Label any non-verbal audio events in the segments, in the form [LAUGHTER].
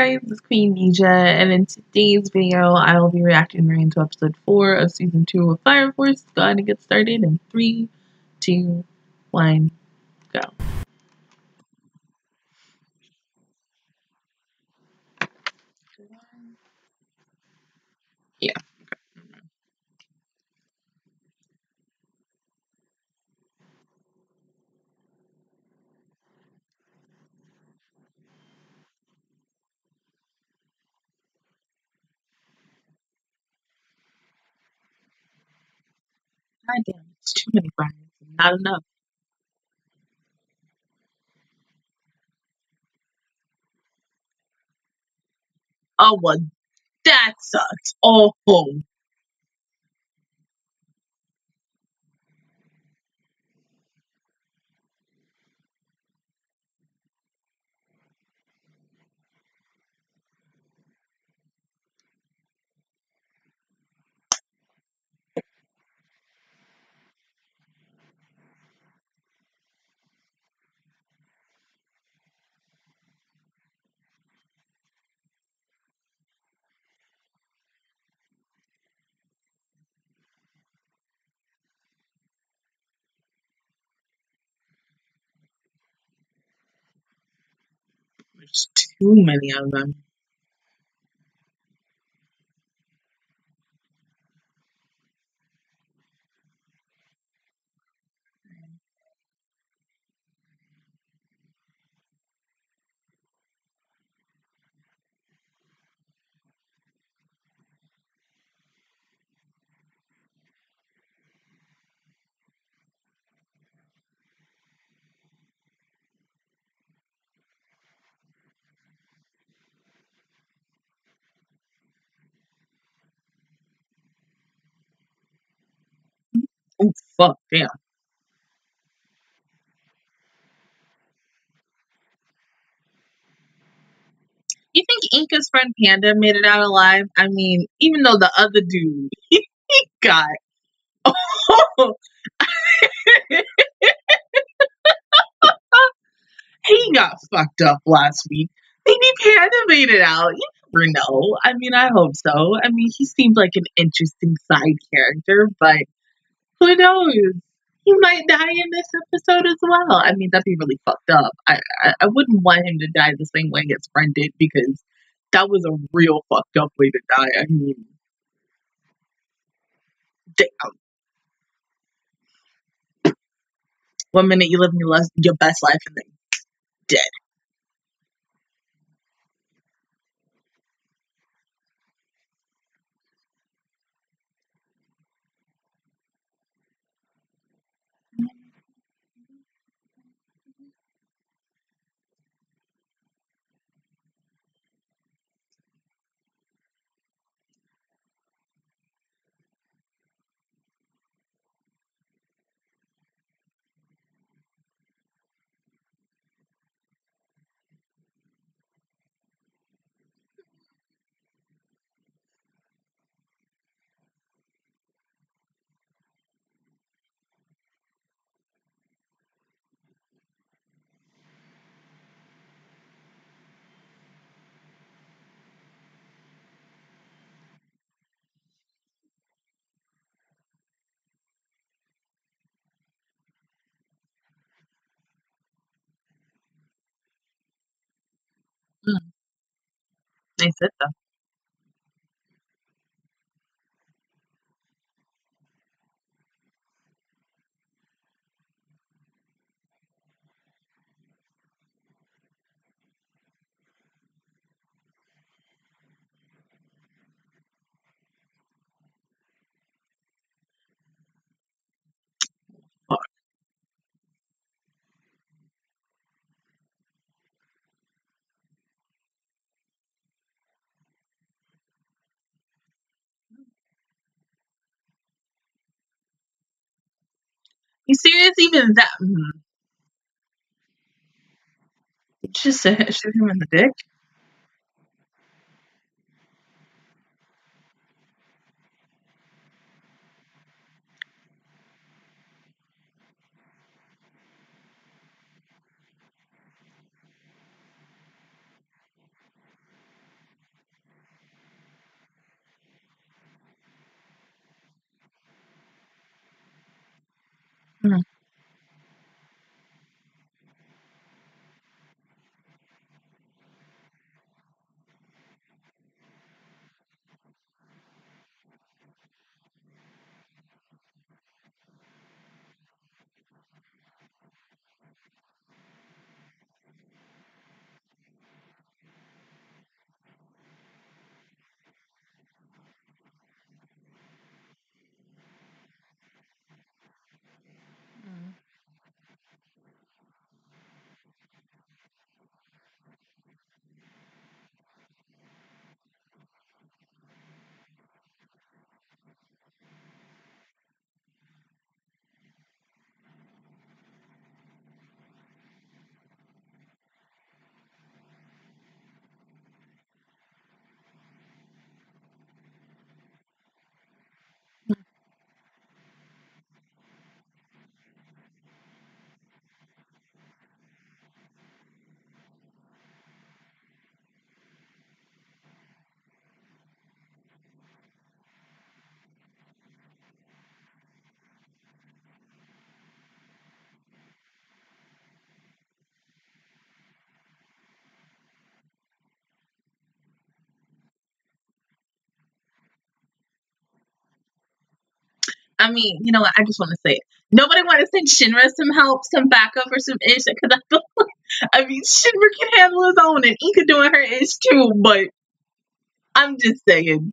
guys, it's Queendija, and in today's video, I will be reacting to episode 4 of season 2 of Fire Force. Go ahead and get started in 3, 2, 1, go. God damn, it's too many fries. Not enough. Oh, well, that sucks. Oh, there's too many of them. Oh, fuck, damn. You think Inca's friend Panda made it out alive? I mean, even though the other dude, [LAUGHS] he got. Oh, [LAUGHS] he got fucked up last week. Maybe Panda made it out. You never know. I mean, I hope so. I mean, he seemed like an interesting side character, but [LAUGHS] who knows? He might die in this episode as well. I mean, that'd be really fucked up. I, I, I wouldn't want him to die the same way his friend did because that was a real fucked up way to die. I mean, damn. One minute you live your, your best life and then dead. Nice it though. You serious? Even that? Mm. Just to shoot him in the dick? I mean, you know what? I just want to say it. Nobody want to send Shinra some help, some backup, or some ish because I feel like, I mean, Shinra can handle his own and Ika doing her ish too, but I'm just saying.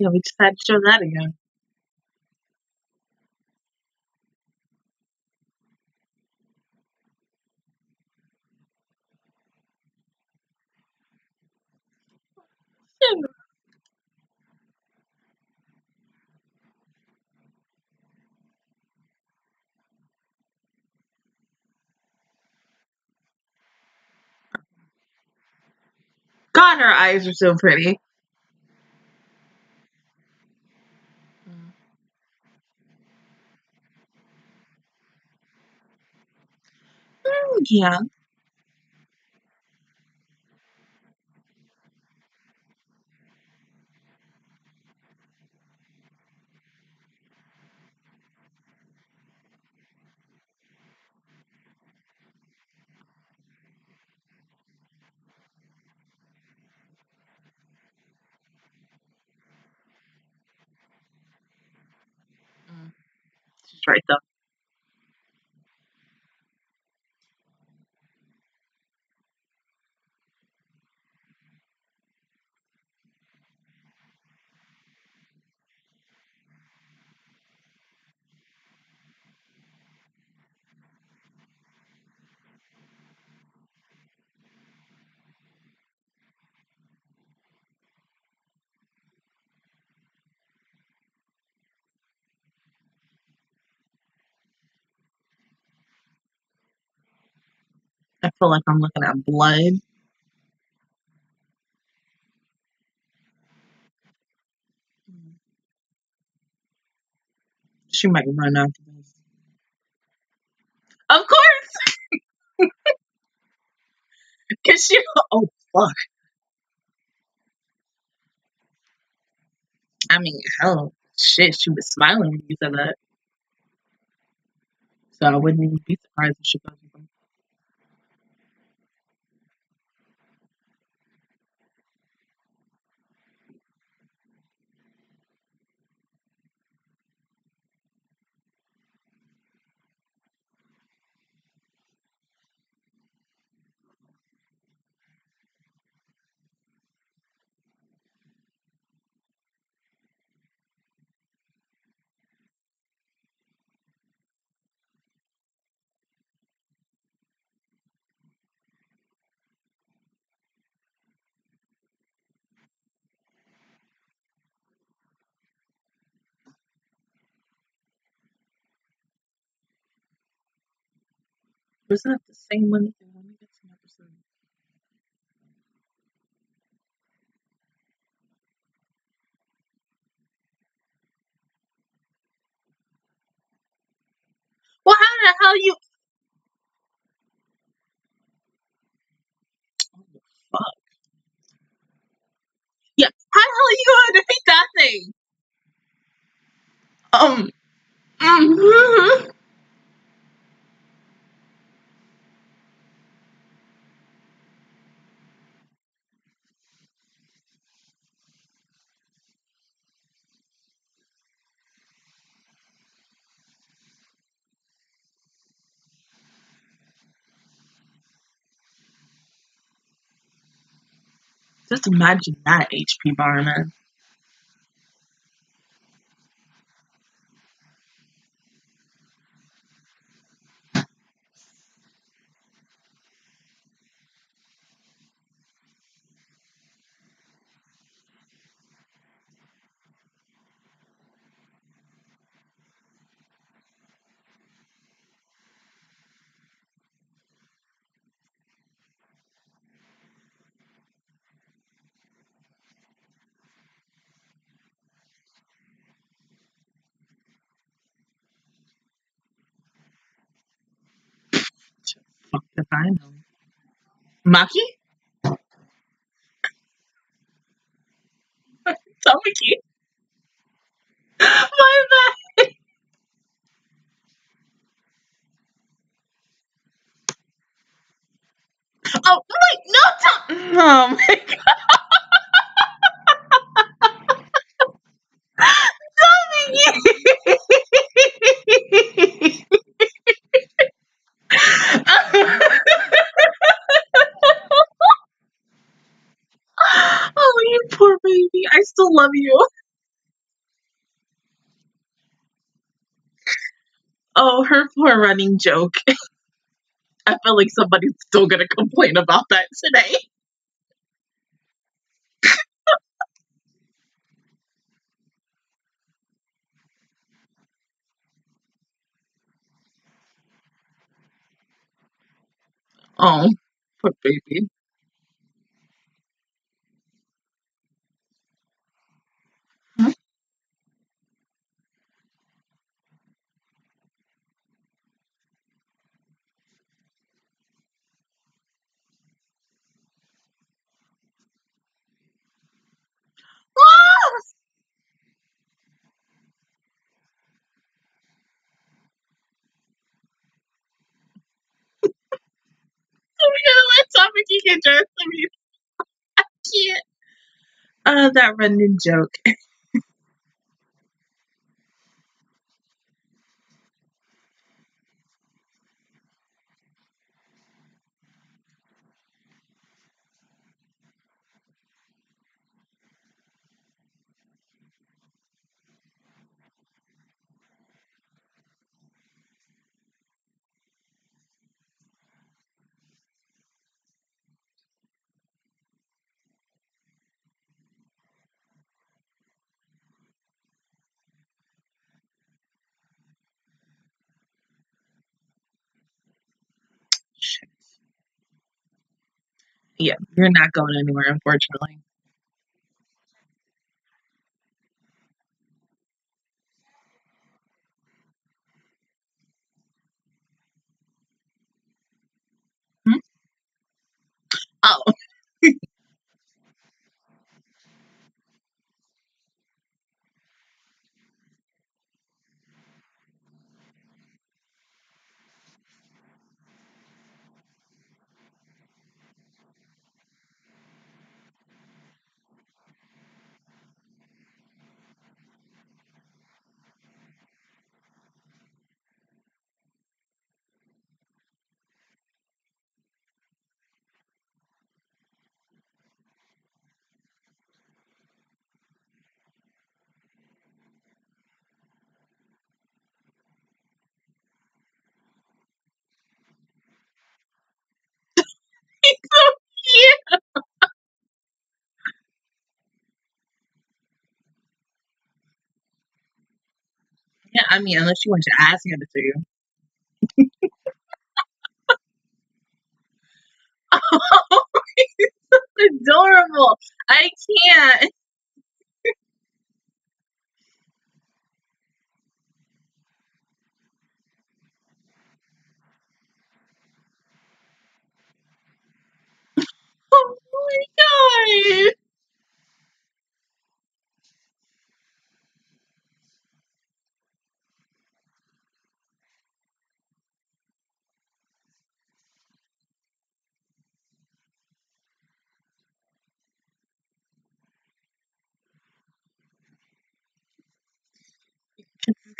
Yeah, we just had to show that again. [LAUGHS] God, her eyes are so pretty. Mm. Mm, Yeah. Mm. She's right though. I feel like I'm looking at blood. She might run after this. Of course, [LAUGHS] because she. Oh fuck. I mean, hell, shit. She was smiling when you said that, so I wouldn't even be surprised if she goes Wasn't that the same one? Well, how the hell you? Oh, fuck. Yeah, how the hell are you gonna defeat that thing? Um. Mm-hmm. Just imagine that, HP Barman. Fuck if I know. Maki? Tamaki? My bad. Oh, wait, no, Tom. Oh my god. Tamaki! oh, you poor baby. I still love you. Oh, her poor running joke. [LAUGHS] I feel like somebody's still gonna complain about that today. [LAUGHS] Oh, poor baby. Hmm? Ah! I'm gonna let Tamaki get dressed. I I can't. Uh, that running joke. [LAUGHS] Yeah, you're not going anywhere, unfortunately. Yeah, I mean, unless you want your ask handed to you. [LAUGHS] oh, [LAUGHS] he's so adorable. I can't. [LAUGHS] oh my god.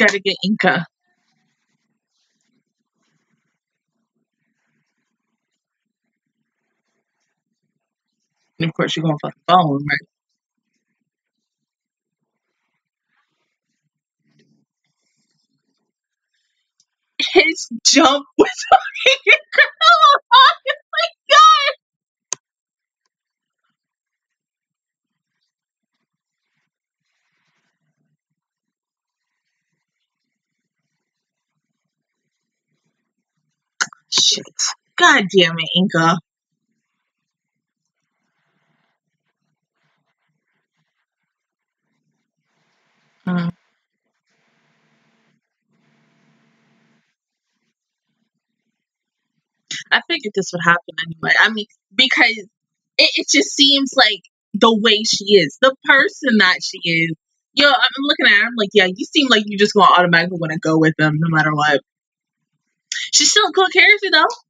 Gotta get Inca. And of course, you're going for the phone, right? [LAUGHS] His jump was fucking incredible. Oh my god! Shit. God damn it, Inca. Mm. I figured this would happen anyway. I mean, because it, it just seems like the way she is, the person that she is. Yo, I'm looking at her. I'm like, yeah, you seem like you just gonna automatically want to go with them no matter what. She's still cool character though.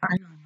Finally,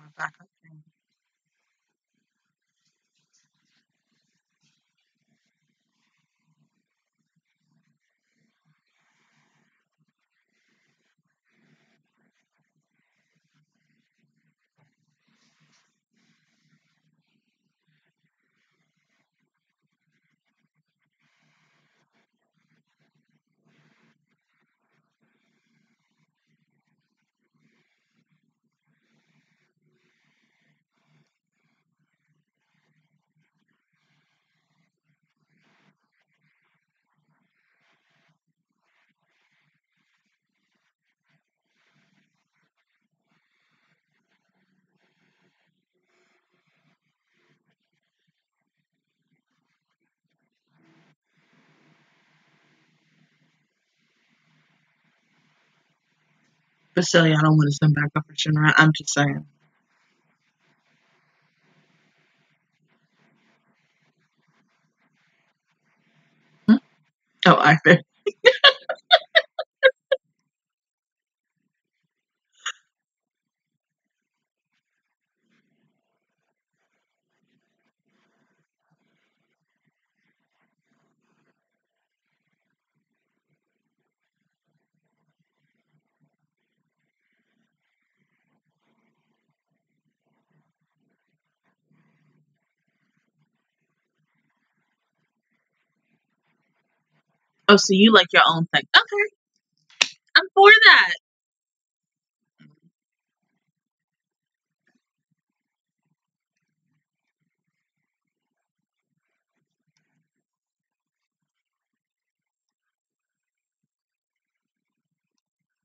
yeah, I don't want to send back up for Shinra. I'm just saying. Hmm? Oh, I [LAUGHS] Oh, so you like your own thing. Okay. I'm for that.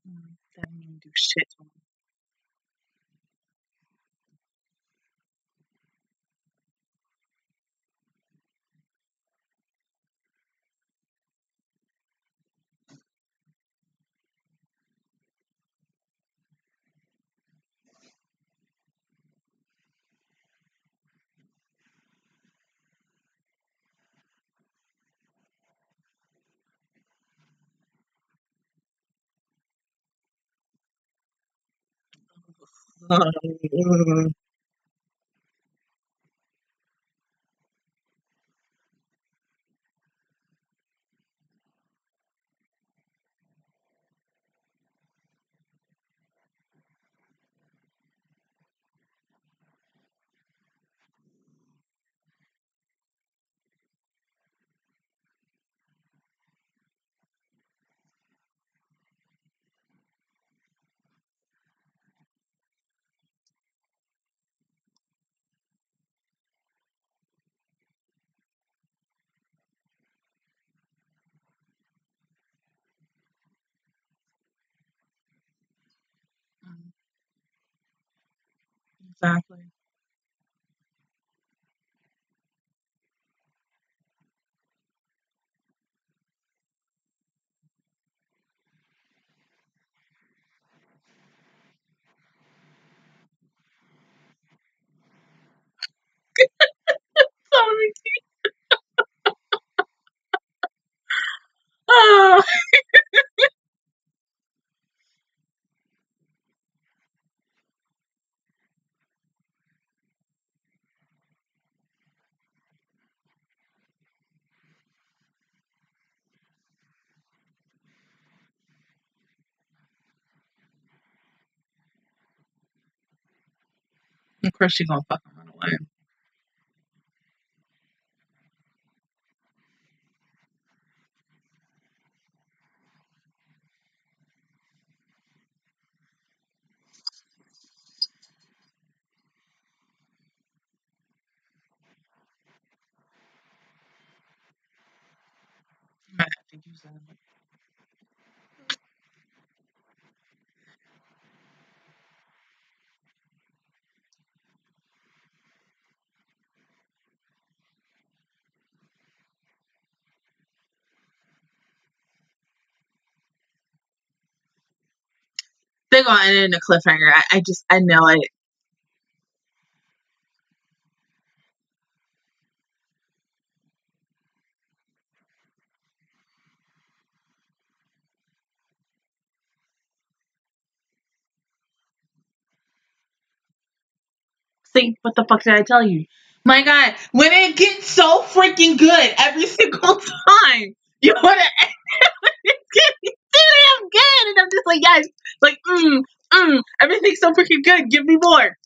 Mm, That didn't do shit うん。Exactly. Sorry. Oh. Of course, she's gonna fucking run away. I might have to use. They're gonna end it in a cliffhanger. I, I just, I know it. See, what the fuck did I tell you? My God, when it gets so freaking good every [LAUGHS] single time, you wanna [LAUGHS] getting too damn good, and I'm just like, yes, like, mm, mm, everything's so freaking good. Give me more.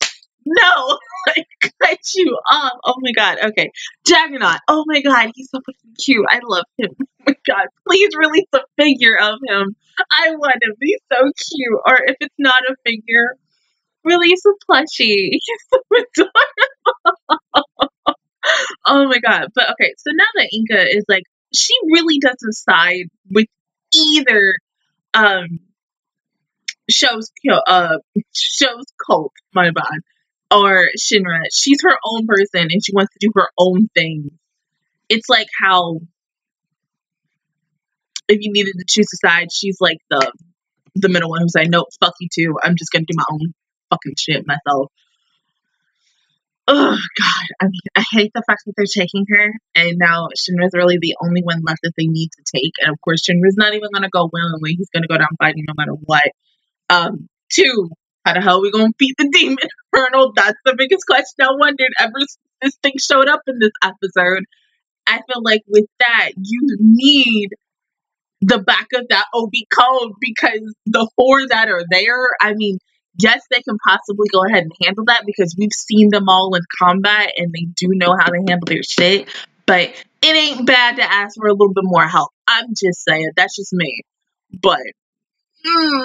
No, [LAUGHS] like, cut you off. Oh my God. Okay, Juggernaut. Oh my God, he's so fucking cute. I love him. [LAUGHS] Oh my God, please release a figure of him. I want him. He's so cute. Or if it's not a figure, release a plushie. [LAUGHS] He's so adorable. oh my god. But okay, so now that Inca is like she really doesn't side with either um Sho's uh Sho's Colt, my bad, or Shinra. She's her own person and she wants to do her own thing. It's like how if you needed to choose a side, she's like the the middle one who's like, nope, fuck you too. I'm just gonna do my own fucking shit myself. Oh god, I mean, I hate the fact that they're taking her, and now Shinra's really the only one left that they need to take. And of course, Shinra's not even gonna go willingly; he's gonna go down fighting no matter what. Um, two, how the hell are we gonna beat the demon infernal? That's the biggest question I wondered ever since this thing showed up in this episode. I feel like with that, you need the back of that OB code because the four that are there, I mean, yes, they can possibly go ahead and handle that because we've seen them all in combat and they do know how to handle their shit. But it ain't bad to ask for a little bit more help. I'm just saying, that's just me. But mm,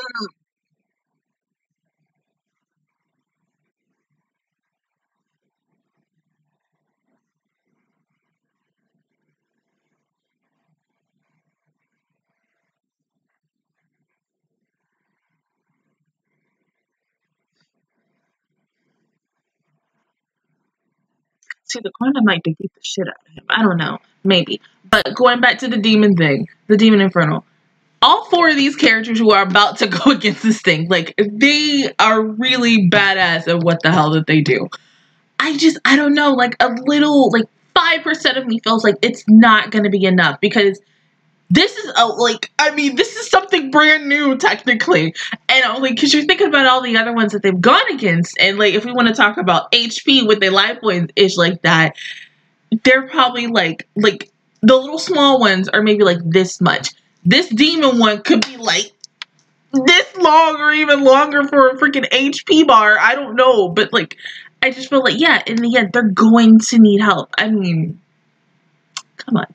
the Quantum might defeat the shit out of him. I don't know, maybe. But going back to the demon thing, the demon infernal. All four of these characters who are about to [LAUGHS] go against this thing, like they are really badass at what the hell that they do. I just, I don't know, like a little, like 5% of me feels like it's not to be enough because this is a, like, I mean, this is something brand new technically. And uh, like, because you're thinking about all the other ones that they've gone against. And like, if we want to talk about HP with their life points ish like that, they're probably like, like the little small ones are maybe like this much. This demon one could be like this long or even longer for a freaking HP bar. I don't know. But like, I just feel like, yeah, in the end, they're going to need help. I mean, come on.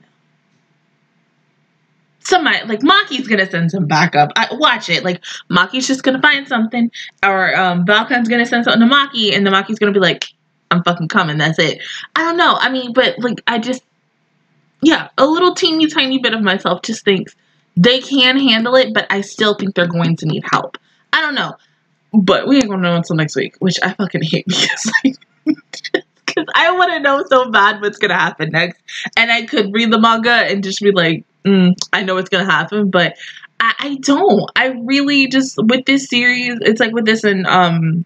Somebody like Maki's gonna send some backup. I, watch it. Like Maki's just gonna find something, or um, gonna send something to Maki, and the Maki's gonna be like, "I'm fucking coming." That's it. I don't know. I mean, but like, I just, yeah, a little teeny tiny bit of myself just thinks they can handle it, but I still think they're going to need help. I don't know. but we ain't gonna know until next week, which I fucking hate [LAUGHS] because like [LAUGHS] because I want to know so bad what's gonna happen next, and I could read the manga and just be like, mm, I know what's gonna happen, but I, I don't. I really just with this series, it's like with this and um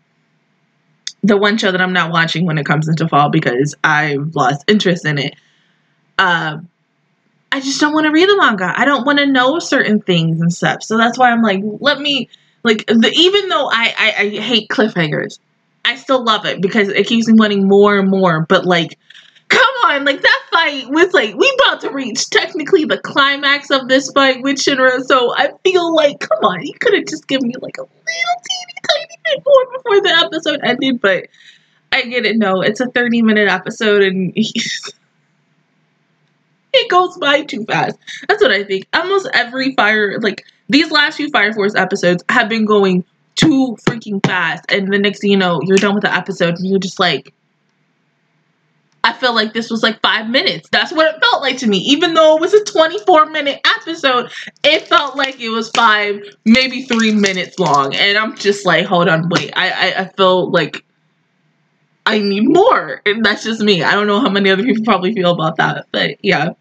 the one show that I'm not watching when it comes into fall because I've lost interest in it. Uh, I just don't want to read the manga. I don't want to know certain things and stuff. So that's why I'm like, let me like the even though I, I I hate cliffhangers, I still love it because it keeps me wanting more and more. But like, come on, like that fight was like we about to reach technically the climax of this fight with Shinra. So I feel like, come on, you could have just given me like a little teeny tiny bit more before the episode ended. But I get it. No, it's a 30 minute episode and. [LAUGHS] it goes by too fast. That's what I think. Almost every fire, like these last few Fire Force episodes, have been going too freaking fast. And the next thing you know, you're done with the episode and you're just like, I felt like this was like five minutes. That's what it felt like to me. Even though it was a 24 minute episode, it felt like it was five, maybe three minutes long. And I'm just like, hold on, wait. I, I, I feel like I need more. And that's just me. I don't know how many other people probably feel about that. But yeah.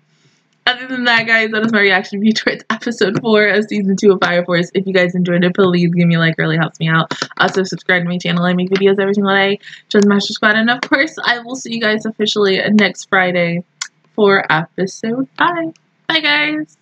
Other than that, guys, that is my reaction view towards episode 4 of season 2 of Fire Force. If you guys enjoyed it, please give me a like. really helps me out. Also, subscribe to my channel. I make videos every single day. Join the Master Squad. And, of course, I will see you guys officially next Friday for episode 5. Bye, guys.